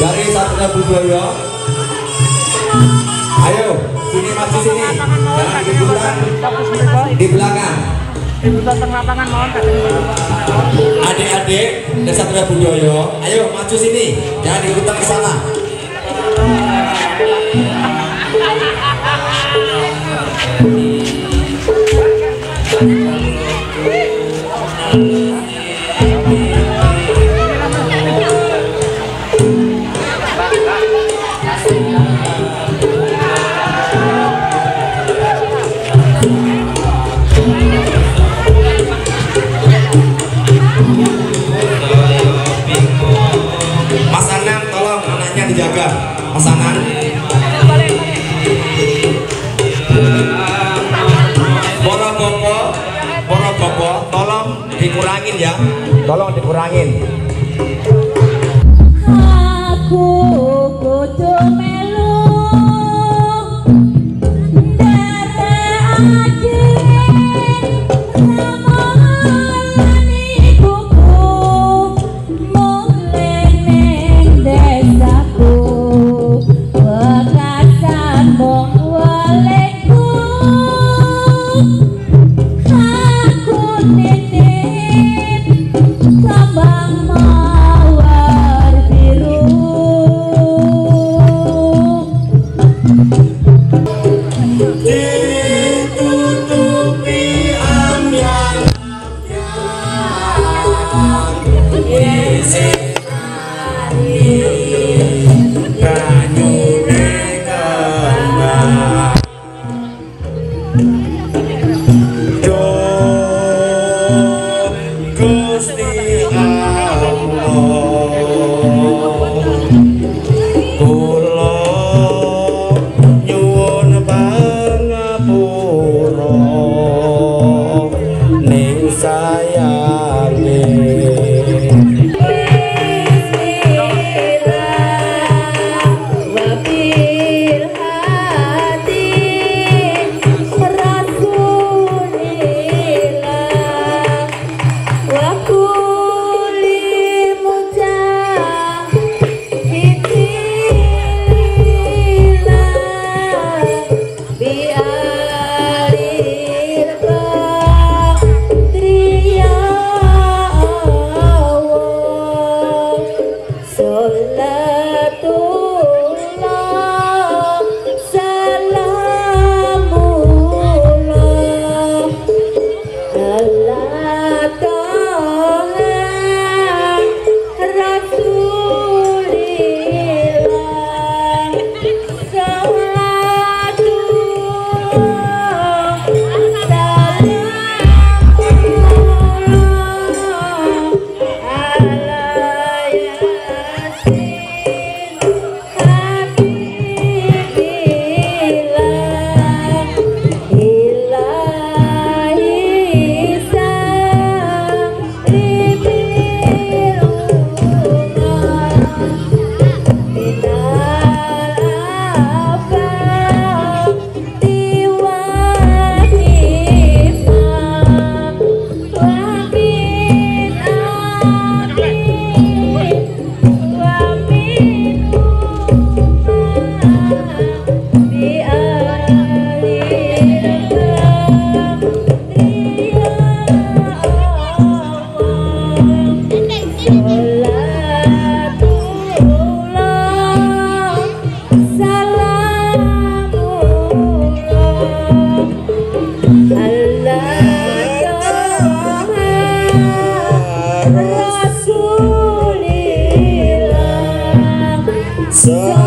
dari Satria Budoyo. Ayo sini maju sini. Jangan ikutan di belakang. Adik-adik dari Satria Budoyo, ayo maju sini. Jangan ikutan ke sana. Mas tolong anaknya dijaga. Mas tolong dikurangin ya. Tolong dikurangin. Yeah. Rasulillah. So.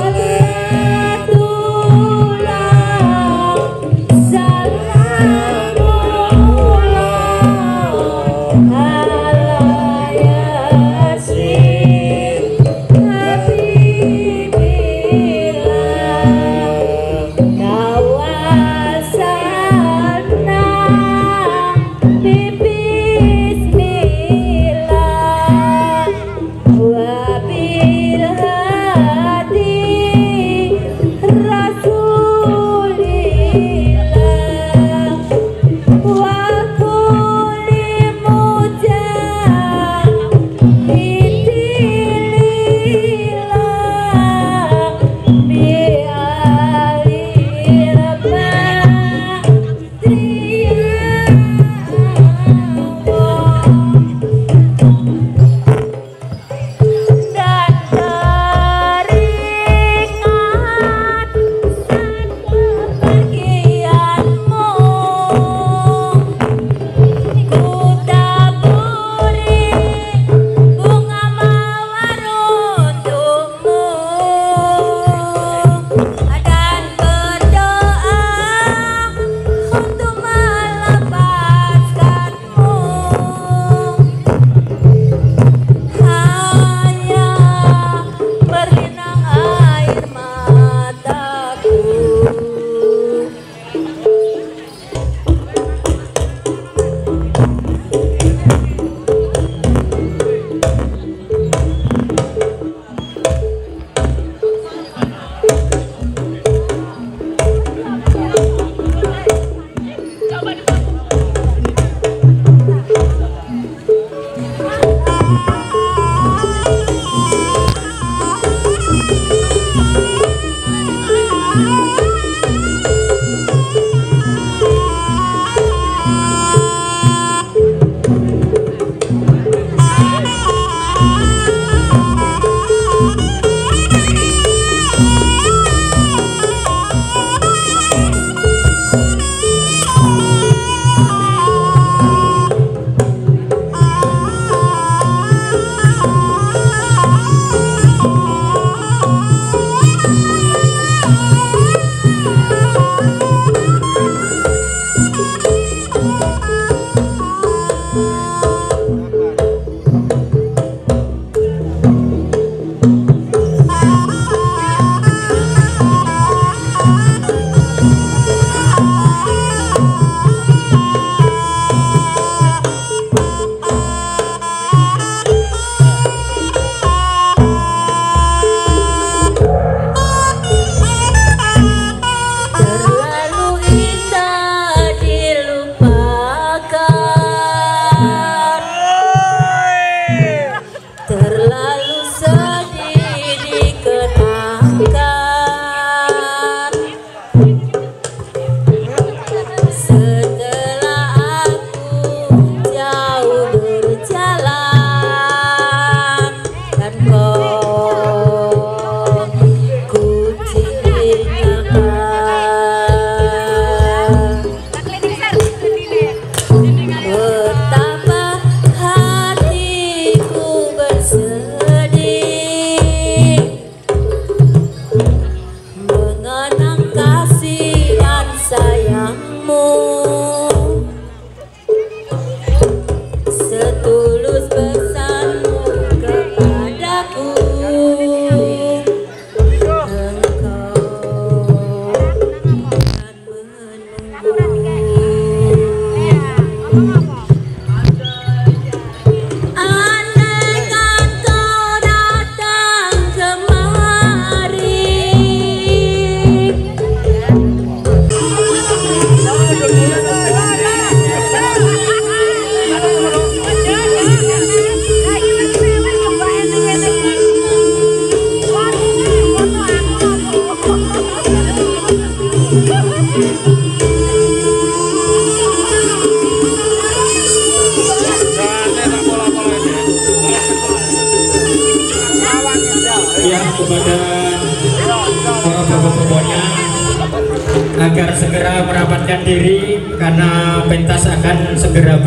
Merapatkan diri karena pentas akan segera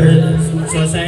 selesai.